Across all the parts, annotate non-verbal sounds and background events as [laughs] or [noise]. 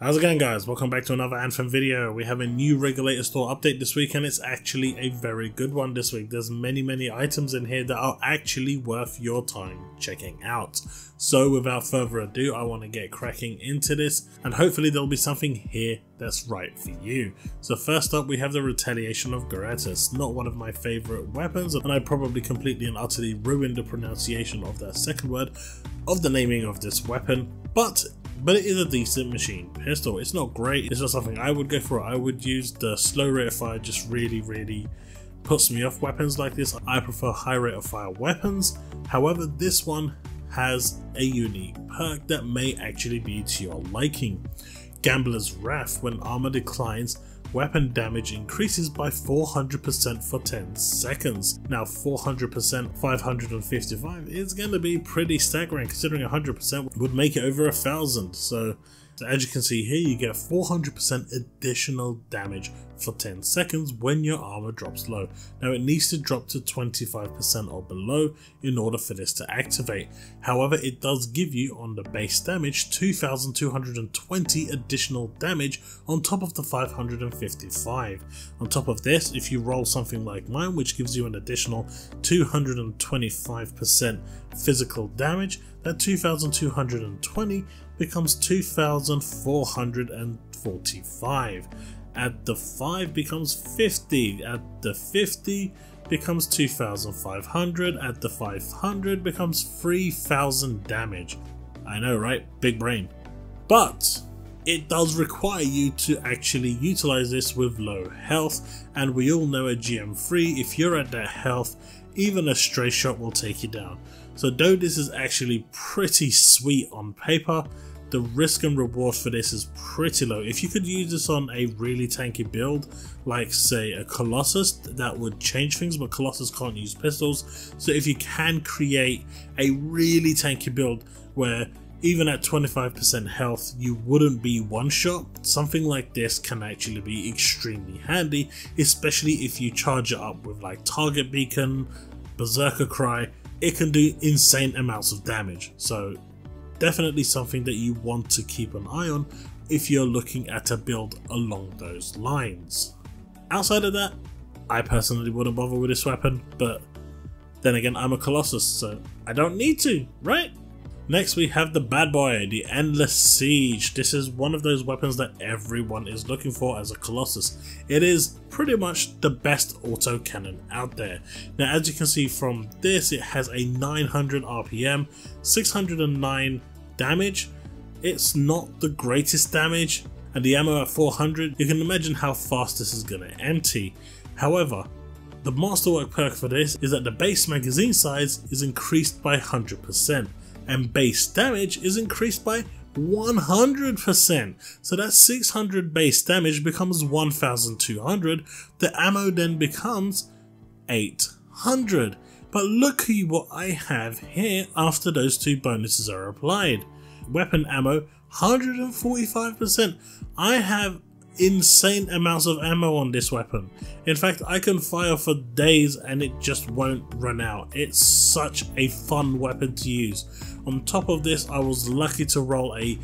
How's it going guys? Welcome back to another Anthem video. We have a new regulator store update this week and it's actually a very good one this week. There's many many items in here that are actually worth your time checking out. So without further ado I want to get cracking into this and hopefully there'll be something here that's right for you. So first up we have the Retaliation of Goretus, not one of my favourite weapons and I probably completely and utterly ruined the pronunciation of that second word of the naming of this weapon, but but it is a decent machine pistol. It's not great, it's not something I would go for. I would use the slow rate of fire just really, really puts me off weapons like this. I prefer high rate of fire weapons. However, this one has a unique perk that may actually be to your liking. Gambler's Wrath, when armor declines, weapon damage increases by 400% for 10 seconds. Now 400% 555 is going to be pretty staggering considering 100% would make it over a thousand so as you can see here, you get 400% additional damage for 10 seconds when your armor drops low. Now it needs to drop to 25% or below in order for this to activate. However, it does give you on the base damage 2220 additional damage on top of the 555. On top of this, if you roll something like mine, which gives you an additional 225% physical damage, that 2220 becomes 2445. At the 5 becomes 50. At the 50 becomes 2500. At the 500 becomes 3000 damage. I know, right? Big brain. But it does require you to actually utilize this with low health, and we all know at GM3, if you're at that health, even a stray shot will take you down. So though this is actually pretty sweet on paper, the risk and reward for this is pretty low. If you could use this on a really tanky build, like say a Colossus, that would change things, but Colossus can't use pistols. So if you can create a really tanky build where even at 25% health you wouldn't be one shot, something like this can actually be extremely handy, especially if you charge it up with like Target Beacon, Berserker Cry, it can do insane amounts of damage. So definitely something that you want to keep an eye on if you're looking at a build along those lines. Outside of that, I personally wouldn't bother with this weapon, but then again, I'm a Colossus, so I don't need to, right? Next we have the bad boy, the Endless Siege. This is one of those weapons that everyone is looking for as a Colossus. It is pretty much the best auto cannon out there. Now as you can see from this, it has a 900 RPM, 609 damage. It's not the greatest damage, and the ammo at 400, you can imagine how fast this is going to empty. However, the masterwork perk for this is that the base magazine size is increased by 100% and base damage is increased by 100%. So that 600 base damage becomes 1200. The ammo then becomes 800. But look what I have here after those two bonuses are applied. Weapon ammo 145%. I have insane amounts of ammo on this weapon. In fact, I can fire for days and it just won't run out. It's such a fun weapon to use. On top of this, I was lucky to roll a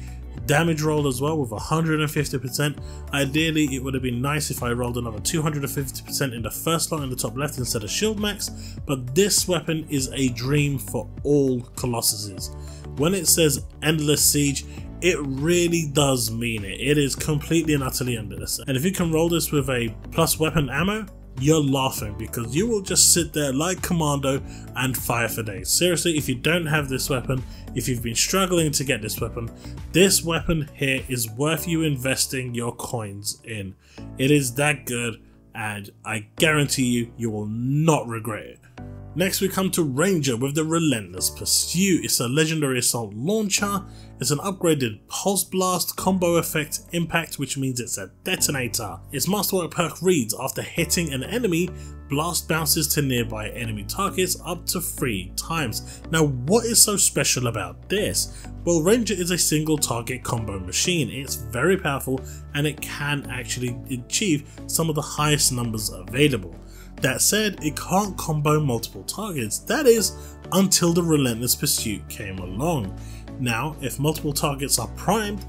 damage roll as well with 150%. Ideally, it would have been nice if I rolled another 250% in the first slot in the top left instead of shield max, but this weapon is a dream for all Colossuses. When it says Endless Siege, it really does mean it. It is completely and utterly endless. And if you can roll this with a plus weapon ammo, you're laughing because you will just sit there like commando and fire for days. Seriously, if you don't have this weapon, if you've been struggling to get this weapon, this weapon here is worth you investing your coins in. It is that good and I guarantee you, you will not regret it. Next we come to Ranger with the Relentless Pursuit. It's a legendary assault launcher. It's an upgraded Pulse Blast combo effect impact which means it's a detonator. Its masterwork perk reads after hitting an enemy, blast bounces to nearby enemy targets up to 3 times. Now what is so special about this? Well Ranger is a single target combo machine. It's very powerful and it can actually achieve some of the highest numbers available. That said, it can't combo multiple targets, that is, until the Relentless Pursuit came along. Now, if multiple targets are primed,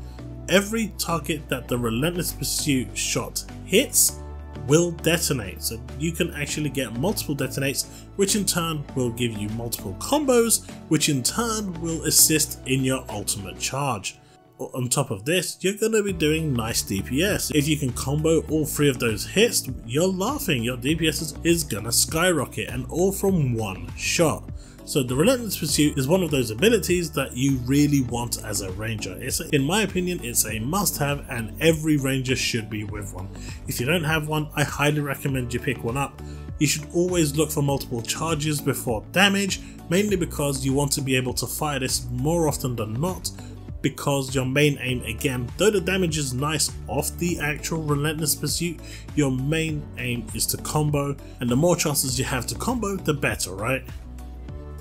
every target that the Relentless Pursuit shot hits will detonate. So you can actually get multiple detonates, which in turn will give you multiple combos, which in turn will assist in your ultimate charge. On top of this, you're going to be doing nice DPS. If you can combo all three of those hits, you're laughing. Your DPS is going to skyrocket and all from one shot. So the Relentless Pursuit is one of those abilities that you really want as a ranger. It's, in my opinion, it's a must have and every ranger should be with one. If you don't have one, I highly recommend you pick one up. You should always look for multiple charges before damage, mainly because you want to be able to fire this more often than not because your main aim again, though the damage is nice off the actual Relentless Pursuit, your main aim is to combo and the more chances you have to combo the better, right?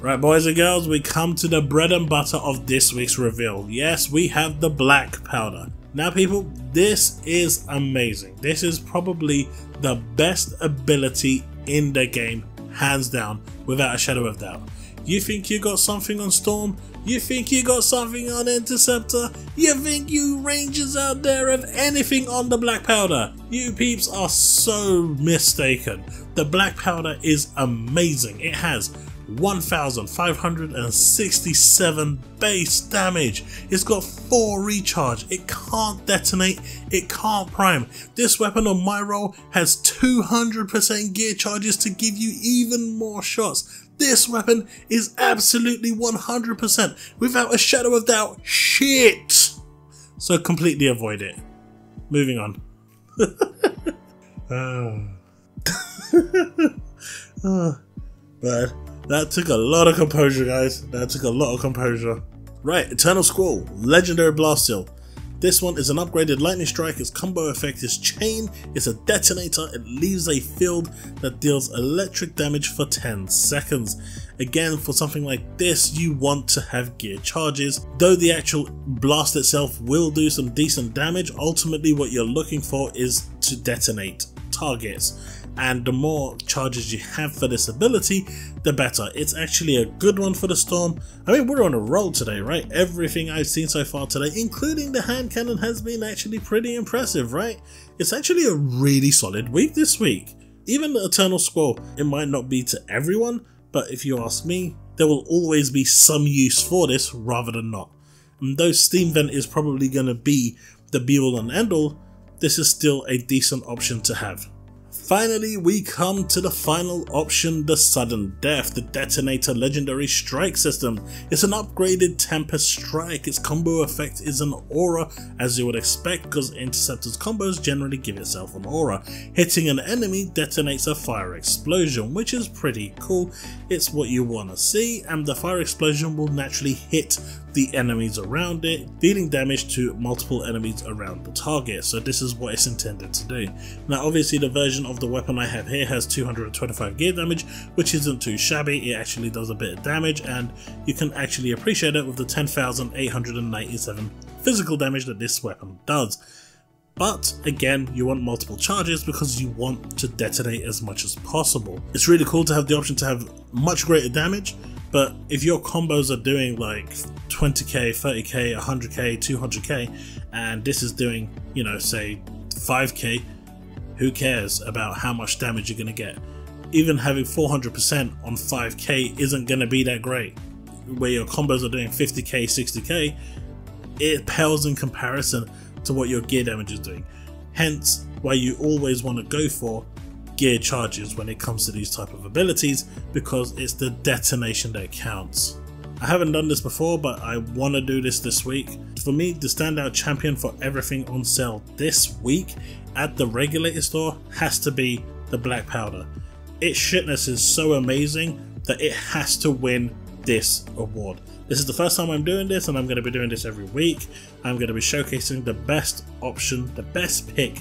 Right, boys and girls, we come to the bread and butter of this week's reveal. Yes, we have the black powder. Now, people, this is amazing. This is probably the best ability in the game, hands down, without a shadow of doubt. You think you got something on Storm? You think you got something on Interceptor? You think you Rangers out there have anything on the Black Powder? You peeps are so mistaken. The Black Powder is amazing. It has 1567 base damage. It's got 4 recharge. It can't detonate. It can't prime. This weapon on my roll has 200% gear charges to give you even more shots. This weapon is absolutely 100% without a shadow of doubt shit. So completely avoid it. Moving on. uh. uh. But that took a lot of composure, guys. That took a lot of composure. Right, Eternal Squall, Legendary Blast Seal. This one is an upgraded lightning strike, its combo effect is chain, it's a detonator, it leaves a field that deals electric damage for 10 seconds. Again, for something like this, you want to have gear charges. Though the actual blast itself will do some decent damage, ultimately what you're looking for is to detonate targets and the more charges you have for this ability, the better. It's actually a good one for the Storm. I mean, we're on a roll today, right? Everything I've seen so far today, including the hand cannon, has been actually pretty impressive, right? It's actually a really solid week this week. Even the Eternal Squall, it might not be to everyone, but if you ask me, there will always be some use for this rather than not. And though Steam Vent is probably going to be the be all and end all, this is still a decent option to have. Finally, we come to the final option, the Sudden Death, the Detonator Legendary Strike System. It's an upgraded Tempest Strike. Its combo effect is an aura, as you would expect, because Interceptor's combos generally give itself an aura. Hitting an enemy detonates a fire explosion, which is pretty cool. It's what you want to see, and the fire explosion will naturally hit the enemies around it, dealing damage to multiple enemies around the target. So this is what it's intended to do. Now obviously the version of the weapon I have here has 225 gear damage, which isn't too shabby, it actually does a bit of damage and you can actually appreciate it with the 10,897 physical damage that this weapon does. But again, you want multiple charges because you want to detonate as much as possible. It's really cool to have the option to have much greater damage, but if your combos are doing like 20k, 30k, 100k, 200k, and this is doing, you know, say 5k, who cares about how much damage you're going to get? Even having 400% on 5k isn't going to be that great. Where your combos are doing 50k, 60k, it pales in comparison to what your gear damage is doing. Hence, why you always want to go for gear charges when it comes to these type of abilities because it's the detonation that counts. I haven't done this before but I want to do this this week. For me the standout champion for everything on sale this week at the regulator store has to be the black powder. Its shitness is so amazing that it has to win this award. This is the first time I'm doing this and I'm going to be doing this every week. I'm going to be showcasing the best option, the best pick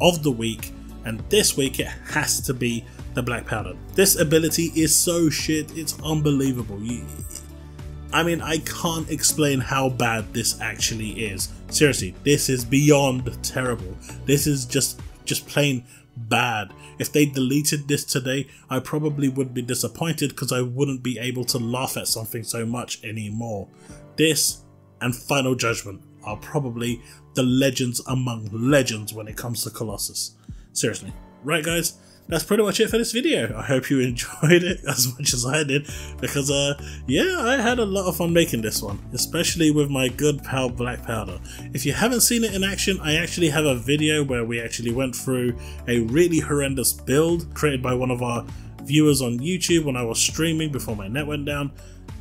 of the week and this week it has to be the Black Powder. This ability is so shit, it's unbelievable. You, I mean, I can't explain how bad this actually is. Seriously, this is beyond terrible. This is just just plain bad. If they deleted this today, I probably would be disappointed because I wouldn't be able to laugh at something so much anymore. This and Final Judgment are probably the legends among legends when it comes to Colossus. Seriously. Right guys, that's pretty much it for this video. I hope you [laughs] enjoyed it as much as I did because uh yeah, I had a lot of fun making this one, especially with my good pal Black Powder. If you haven't seen it in action, I actually have a video where we actually went through a really horrendous build created by one of our viewers on YouTube when I was streaming before my net went down.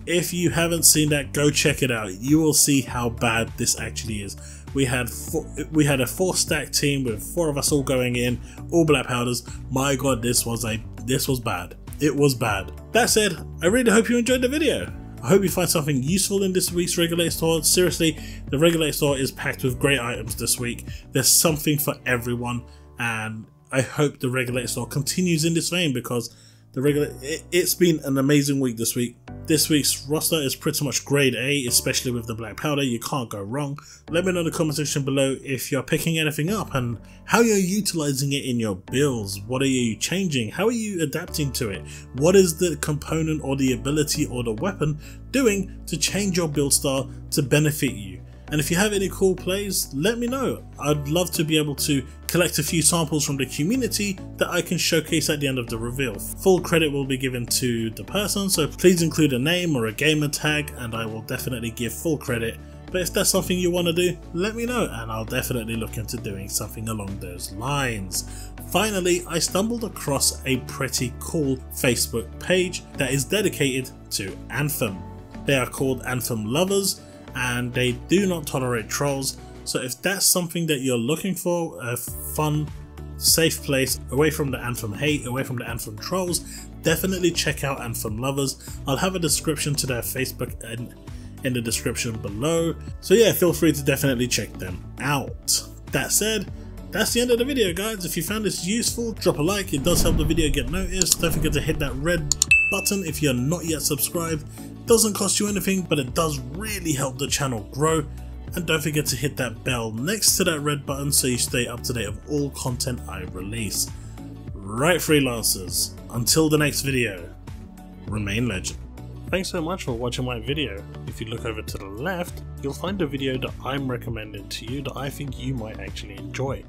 If you haven't seen that, go check it out. You will see how bad this actually is. We had four, we had a four stack team with four of us all going in, all black powders. My god, this was a this was bad. It was bad. That said, I really hope you enjoyed the video. I hope you find something useful in this week's Regulator Store. Seriously, the Regulator Store is packed with great items this week. There's something for everyone, and I hope the Regulator Store continues in this vein because the regular it, has been an amazing week this week. This week's roster is pretty much grade A, especially with the black powder. You can't go wrong. Let me know in the comment section below if you're picking anything up and how you're utilizing it in your builds. What are you changing? How are you adapting to it? What is the component or the ability or the weapon doing to change your build style to benefit you? And if you have any cool plays, let me know. I'd love to be able to collect a few samples from the community that I can showcase at the end of the reveal. Full credit will be given to the person, so please include a name or a gamer tag and I will definitely give full credit. But if that's something you want to do, let me know and I'll definitely look into doing something along those lines. Finally, I stumbled across a pretty cool Facebook page that is dedicated to Anthem. They are called Anthem Lovers and they do not tolerate trolls. So if that's something that you're looking for, a fun, safe place away from the Anthem hate, away from the Anthem trolls, definitely check out Anthem Lovers. I'll have a description to their Facebook and in the description below. So yeah, feel free to definitely check them out. That said, that's the end of the video guys. If you found this useful, drop a like, it does help the video get noticed. Don't forget to hit that red button if you're not yet subscribed doesn't cost you anything, but it does really help the channel grow. And don't forget to hit that bell next to that red button so you stay up to date of all content I release. Right freelancers, until the next video, remain legend. Thanks so much for watching my video. If you look over to the left, you'll find a video that I'm recommending to you that I think you might actually enjoy.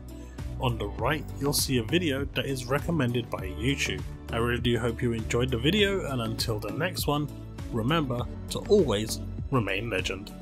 On the right, you'll see a video that is recommended by YouTube. I really do hope you enjoyed the video and until the next one, remember to always remain legend.